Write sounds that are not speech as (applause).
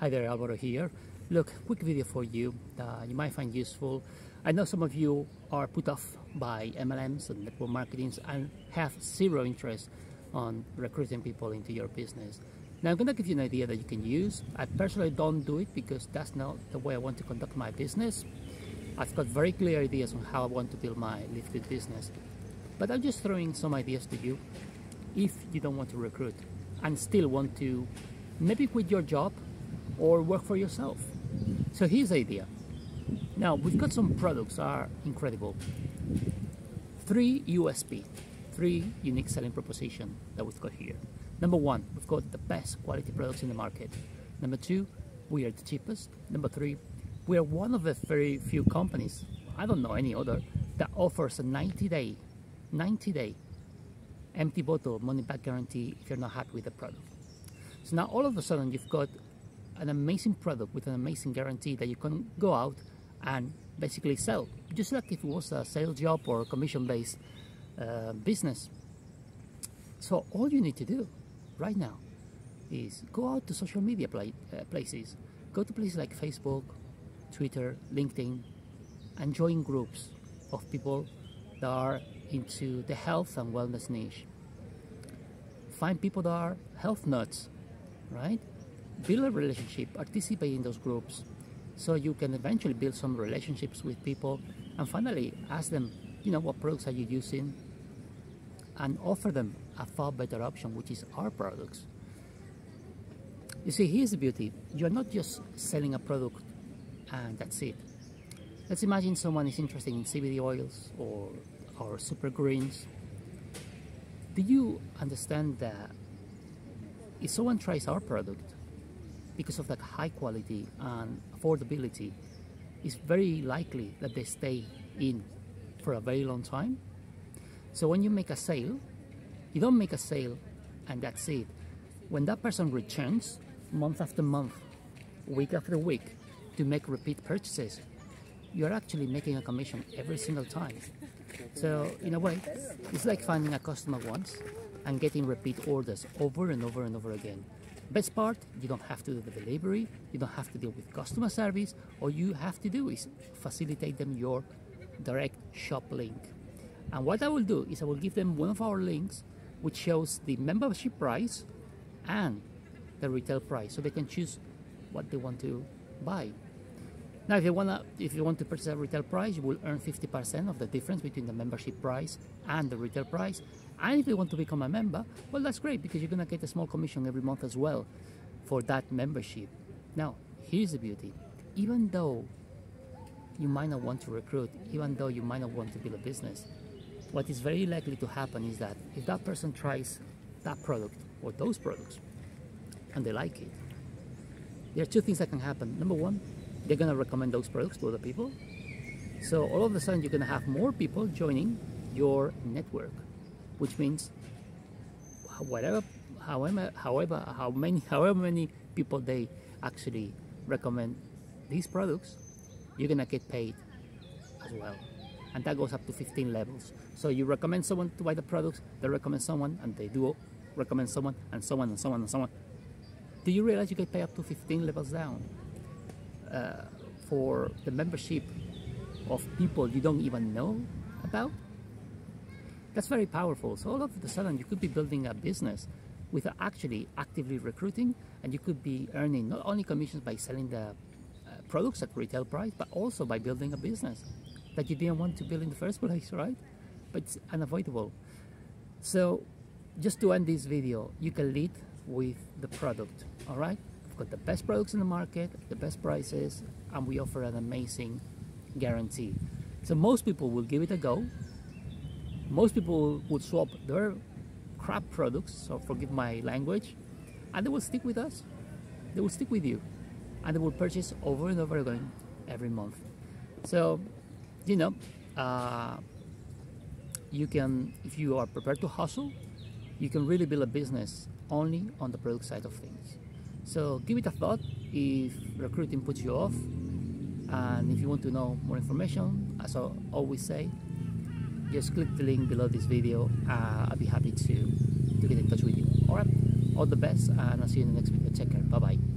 Hi there, Alvaro here. Look, quick video for you uh, you might find useful. I know some of you are put off by MLMs and network marketing and have zero interest on recruiting people into your business. Now I'm going to give you an idea that you can use. I personally don't do it because that's not the way I want to conduct my business. I've got very clear ideas on how I want to build my LiveGood business. But I'm just throwing some ideas to you if you don't want to recruit and still want to maybe quit your job or work for yourself. So here's the idea. Now we've got some products are incredible. Three USP, three unique selling proposition that we've got here. Number one, we've got the best quality products in the market. Number two, we are the cheapest. Number three, we are one of the very few companies, I don't know any other, that offers a 90 day, 90 day empty bottle money back guarantee if you're not happy with the product. So now all of a sudden you've got an amazing product with an amazing guarantee that you can go out and basically sell, just like if it was a sales job or a commission-based uh, business. So all you need to do right now is go out to social media play, uh, places, go to places like Facebook, Twitter, LinkedIn, and join groups of people that are into the health and wellness niche. Find people that are health nuts, right? Build a relationship, participate in those groups, so you can eventually build some relationships with people and finally ask them, you know, what products are you using and offer them a far better option, which is our products. You see, here's the beauty. You're not just selling a product and that's it. Let's imagine someone is interested in CBD oils or, or super greens. Do you understand that if someone tries our product because of that high quality and affordability, it's very likely that they stay in for a very long time. So when you make a sale, you don't make a sale and that's it. When that person returns month after month, week after week to make repeat purchases, you're actually making a commission every single time. So in a way, it's like finding a customer once and getting repeat orders over and over and over again. Best part, you don't have to do the delivery, you don't have to deal with customer service, all you have to do is facilitate them your direct shop link. And what I will do is I will give them one of our links which shows the membership price and the retail price so they can choose what they want to buy. Now, if you wanna, if you want to purchase a retail price, you will earn 50% of the difference between the membership price and the retail price. And if you want to become a member, well, that's great because you're gonna get a small commission every month as well for that membership. Now, here's the beauty: even though you might not want to recruit, even though you might not want to build a business, what is very likely to happen is that if that person tries that product or those products and they like it, there are two things that can happen. Number one, they're going to recommend those products to other people. So all of a sudden, you're going to have more people joining your network, which means whatever, however, however, how many, however many people they actually recommend these products, you're going to get paid as well. And that goes up to 15 levels. So you recommend someone to buy the products, they recommend someone, and they do recommend someone, and someone, and someone, and someone. Do you realize you get paid up to 15 levels down? Uh, for the membership of people you don't even know about. That's very powerful. So all of a sudden, you could be building a business without actually actively recruiting, and you could be earning not only commissions by selling the uh, products at retail price, but also by building a business that you didn't want to build in the first (laughs) place, right? But it's unavoidable. So just to end this video, you can lead with the product, all right? Got the best products in the market, the best prices, and we offer an amazing guarantee. So most people will give it a go. Most people would swap their crap products, so forgive my language, and they will stick with us. They will stick with you, and they will purchase over and over again every month. So, you know, uh, you can, if you are prepared to hustle, you can really build a business only on the product side of things. So give it a thought if recruiting puts you off. And if you want to know more information, as I always say, just click the link below this video. Uh, I'll be happy to, to get in touch with you. Alright, all the best and I'll see you in the next video. Take care. Bye bye.